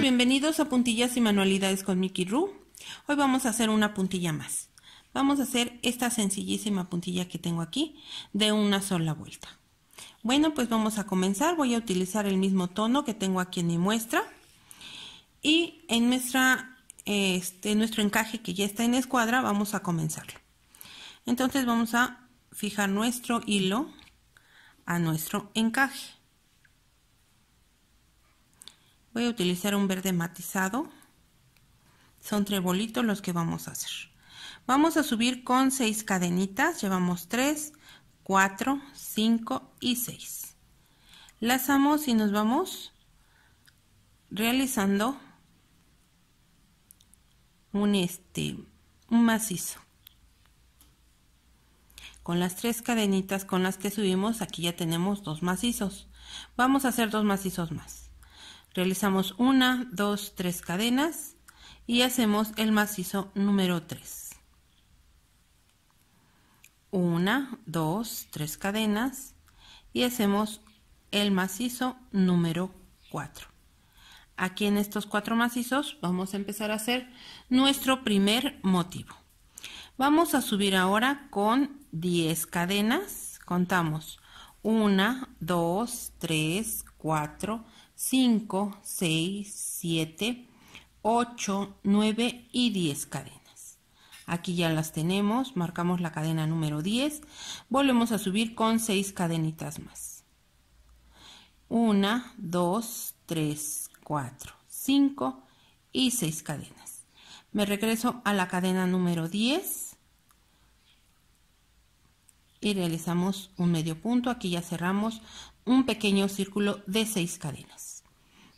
bienvenidos a Puntillas y Manualidades con Mickey Ru. Hoy vamos a hacer una puntilla más. Vamos a hacer esta sencillísima puntilla que tengo aquí de una sola vuelta. Bueno, pues vamos a comenzar. Voy a utilizar el mismo tono que tengo aquí en mi muestra. Y en nuestra, este, nuestro encaje que ya está en escuadra, vamos a comenzarlo. Entonces vamos a fijar nuestro hilo a nuestro encaje. Voy a utilizar un verde matizado. Son trebolitos los que vamos a hacer. Vamos a subir con 6 cadenitas. Llevamos 3, 4, 5 y 6. Lazamos y nos vamos realizando un, este, un macizo. Con las tres cadenitas con las que subimos, aquí ya tenemos dos macizos. Vamos a hacer dos macizos más. Realizamos una, dos, tres cadenas y hacemos el macizo número 3. Una, dos, tres cadenas y hacemos el macizo número 4. Aquí en estos cuatro macizos vamos a empezar a hacer nuestro primer motivo. Vamos a subir ahora con 10 cadenas. Contamos 1, 2, 3, 4, 5, 6, 7, 8, 9 y 10 cadenas. Aquí ya las tenemos, marcamos la cadena número 10, volvemos a subir con 6 cadenitas más. 1, 2, 3, 4, 5 y 6 cadenas. Me regreso a la cadena número 10 y realizamos un medio punto. Aquí ya cerramos un pequeño círculo de 6 cadenas.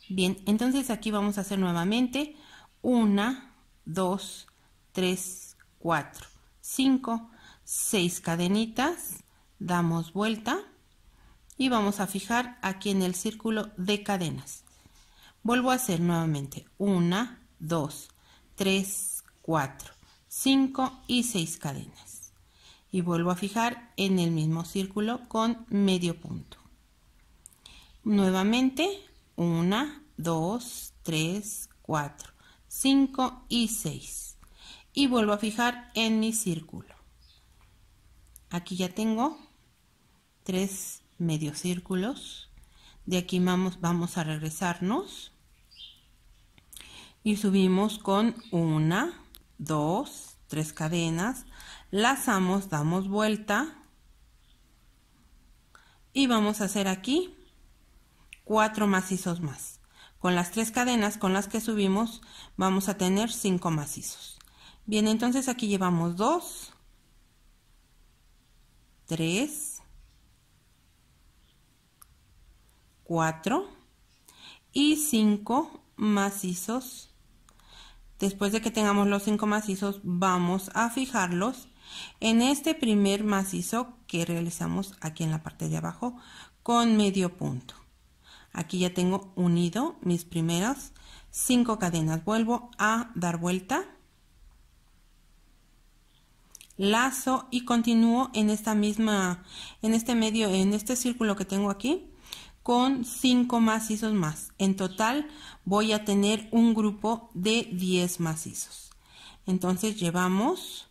Bien, entonces aquí vamos a hacer nuevamente una, dos, tres, cuatro, cinco, seis cadenitas, damos vuelta y vamos a fijar aquí en el círculo de cadenas. Vuelvo a hacer nuevamente una, dos, tres, cuatro, cinco y seis cadenas. Y vuelvo a fijar en el mismo círculo con medio punto. Nuevamente una, dos, tres, cuatro, cinco y seis. Y vuelvo a fijar en mi círculo. Aquí ya tengo tres medios círculos. De aquí vamos, vamos a regresarnos. Y subimos con una, dos, tres cadenas. Lazamos, damos vuelta. Y vamos a hacer aquí cuatro macizos más. Con las tres cadenas con las que subimos vamos a tener cinco macizos. Bien, entonces aquí llevamos dos, tres, cuatro y cinco macizos. Después de que tengamos los cinco macizos, vamos a fijarlos en este primer macizo que realizamos aquí en la parte de abajo con medio punto. Aquí ya tengo unido mis primeras cinco cadenas. Vuelvo a dar vuelta. Lazo y continúo en esta misma, en este medio, en este círculo que tengo aquí con cinco macizos más. En total voy a tener un grupo de 10 macizos. Entonces llevamos,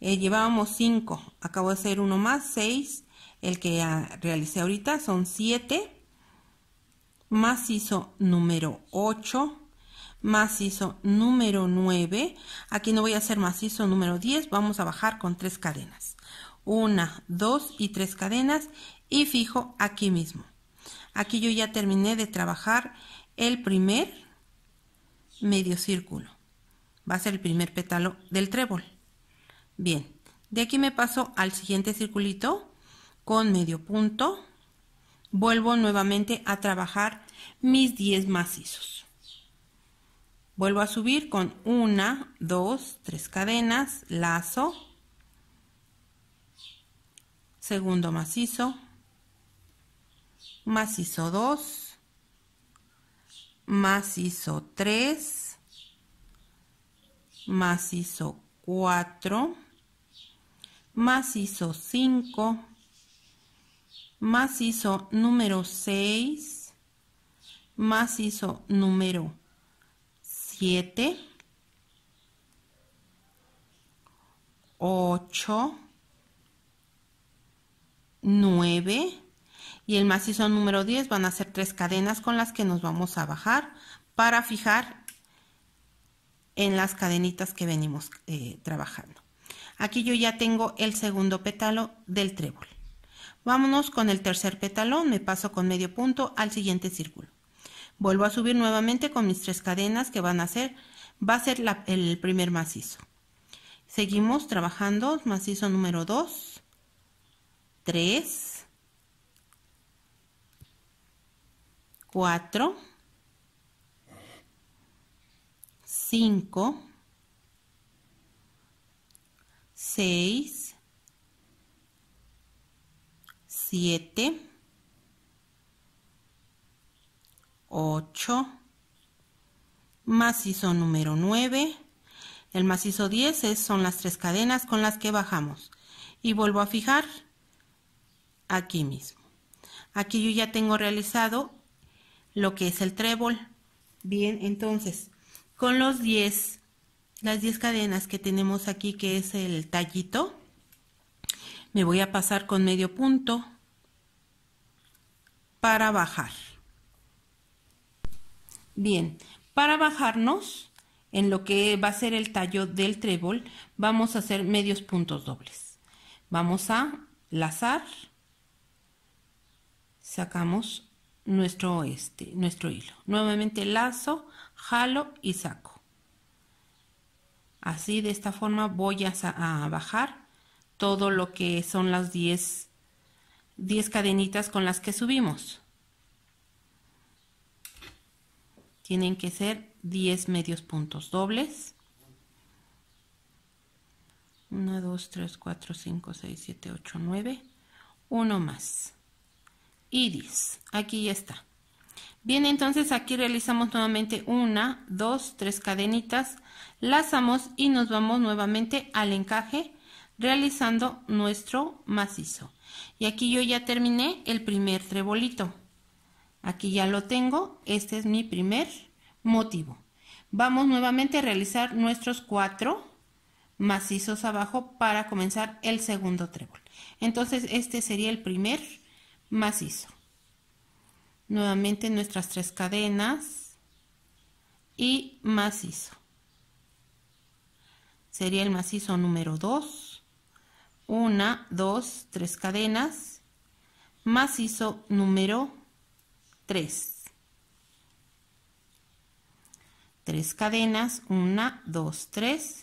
eh, llevábamos 5, acabo de hacer uno más, 6, el que realicé ahorita son 7 macizo número 8, macizo número 9, aquí no voy a hacer macizo número 10, vamos a bajar con tres cadenas, una, dos y tres cadenas. Y fijo aquí mismo. Aquí yo ya terminé de trabajar el primer medio círculo, va a ser el primer pétalo del trébol. Bien, de aquí me paso al siguiente circulito con medio punto, vuelvo nuevamente a trabajar mis 10 macizos. Vuelvo a subir con una, dos, tres cadenas, lazo, segundo macizo, macizo 2, macizo 3, macizo 4, macizo 5, macizo número 6, macizo número 7, 8, 9 y el macizo número 10 van a ser tres cadenas con las que nos vamos a bajar para fijar en las cadenitas que venimos eh, trabajando. Aquí yo ya tengo el segundo pétalo del trébol. Vámonos con el tercer pétalo, me paso con medio punto al siguiente círculo. Vuelvo a subir nuevamente con mis tres cadenas que van a ser, va a ser el primer macizo. Seguimos trabajando macizo número 2, 3, 4, 5, 6, 7, 8, macizo número 9, el macizo 10 son las tres cadenas con las que bajamos y vuelvo a fijar aquí mismo. Aquí yo ya tengo realizado lo que es el trébol. Bien, entonces, con los 10, las 10 cadenas que tenemos aquí, que es el tallito, me voy a pasar con medio punto para bajar. Bien, para bajarnos en lo que va a ser el tallo del trébol, vamos a hacer medios puntos dobles. Vamos a lazar, sacamos nuestro, este, nuestro hilo. Nuevamente lazo, jalo y saco. Así de esta forma voy a, a bajar todo lo que son las 10, 10 cadenitas con las que subimos. Tienen que ser 10 medios puntos dobles. 1, 2, 3, 4, 5, 6, 7, 8, 9. Uno más. Y 10. Aquí ya está. Bien, entonces aquí realizamos nuevamente una, dos, tres cadenitas, lazamos y nos vamos nuevamente al encaje realizando nuestro macizo. Y aquí yo ya terminé el primer trebolito. Aquí ya lo tengo, este es mi primer motivo. Vamos nuevamente a realizar nuestros cuatro macizos abajo para comenzar el segundo trébol. Entonces este sería el primer macizo. Nuevamente nuestras tres cadenas y macizo. Sería el macizo número 2. Una, dos, tres cadenas. Macizo número 3. Tres cadenas, una, dos, tres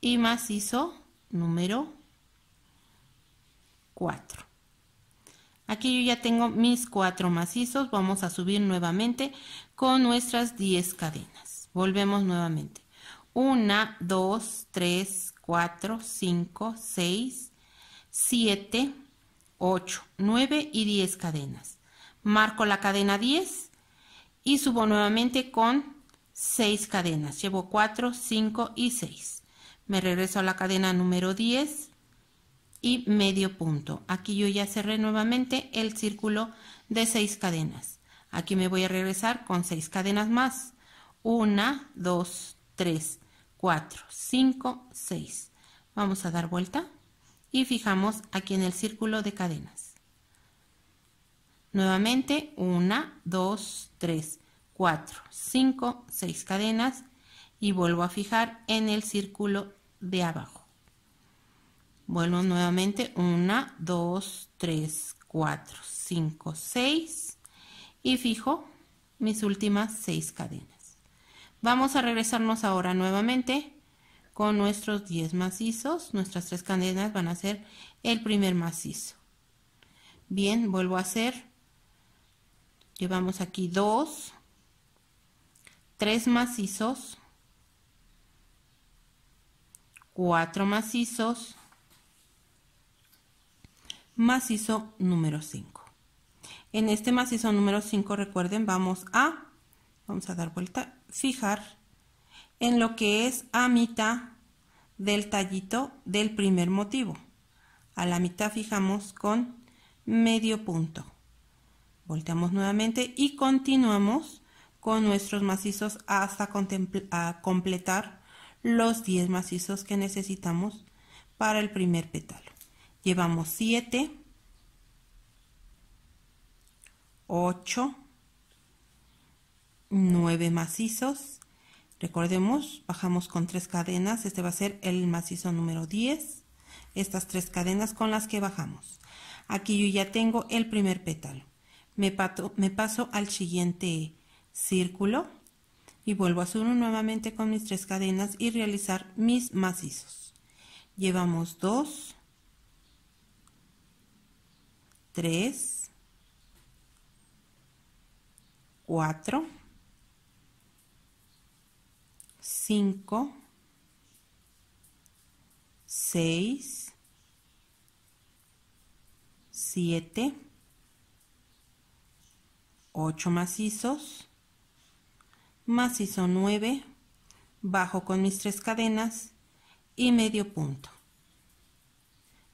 y macizo número 4. Aquí yo ya tengo mis cuatro macizos, vamos a subir nuevamente con nuestras 10 cadenas. Volvemos nuevamente. 1, 2, 3, 4, 5, 6, 7, 8, 9 y 10 cadenas marco la cadena 10 y subo nuevamente con 6 cadenas. Llevo 4, 5 y 6. Me regreso a la cadena número 10 y medio punto. Aquí yo ya cerré nuevamente el círculo de 6 cadenas. Aquí me voy a regresar con 6 cadenas más. 1, 2, 3, 4, 5, 6. Vamos a dar vuelta y fijamos aquí en el círculo de cadenas. Nuevamente, 1, 2, 3, 4, 5, 6 cadenas y vuelvo a fijar en el círculo de abajo. Vuelvo nuevamente 1, 2, 3, 4, 5, 6 y fijo mis últimas 6 cadenas. Vamos a regresarnos ahora nuevamente con nuestros 10 macizos. Nuestras 3 cadenas van a ser el primer macizo. Bien, vuelvo a hacer llevamos aquí dos, tres macizos, cuatro macizos, macizo número 5. En este macizo número 5, recuerden, vamos a, vamos a dar vuelta, fijar en lo que es a mitad del tallito del primer motivo. A la mitad fijamos con medio punto volteamos nuevamente y continuamos con nuestros macizos hasta completar los 10 macizos que necesitamos para el primer pétalo. Llevamos 7, 8, 9 macizos. Recordemos, bajamos con 3 cadenas. Este va a ser el macizo número 10. Estas 3 cadenas con las que bajamos. Aquí yo ya tengo el primer pétalo. Me, me paso al siguiente círculo y vuelvo a subir nuevamente con mis 3 cadenas y realizar mis macizos. Llevamos 2, 3, 4, 5, 6, 7, 8 macizos, macizo 9, bajo con mis tres cadenas y medio punto.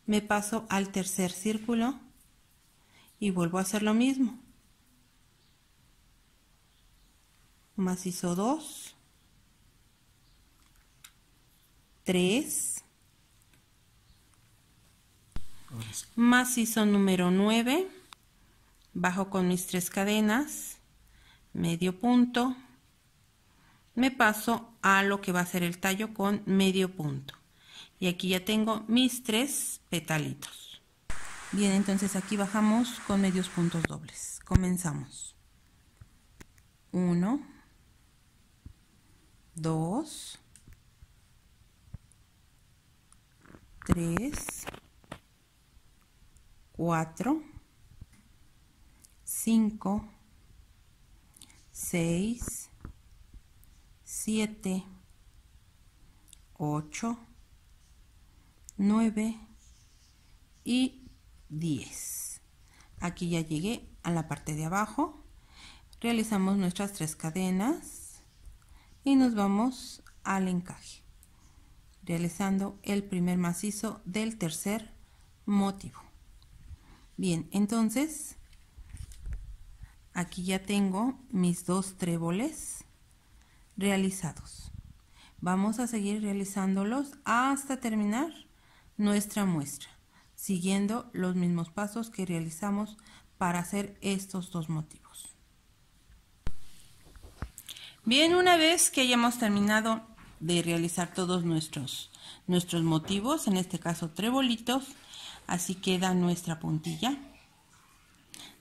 Me paso al tercer círculo y vuelvo a hacer lo mismo. Macizo 2, 3, macizo número 9, bajo con mis tres cadenas, medio punto, me paso a lo que va a ser el tallo con medio punto. Y aquí ya tengo mis tres petalitos. Bien, entonces aquí bajamos con medios puntos dobles. Comenzamos. 1, 2, 3, 4, 5, 6, 7, 8, 9 y 10. Aquí ya llegué a la parte de abajo. Realizamos nuestras tres cadenas y nos vamos al encaje, realizando el primer macizo del tercer motivo. Bien, entonces aquí ya tengo mis dos tréboles realizados. Vamos a seguir realizándolos hasta terminar nuestra muestra, siguiendo los mismos pasos que realizamos para hacer estos dos motivos. Bien, una vez que hayamos terminado de realizar todos nuestros, nuestros motivos, en este caso trebolitos, así queda nuestra puntilla.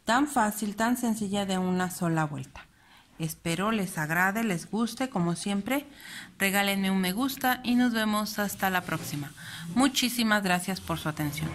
Tan fácil, tan sencilla de una sola vuelta. Espero les agrade, les guste, como siempre. Regálenme un me gusta y nos vemos hasta la próxima. Muchísimas gracias por su atención.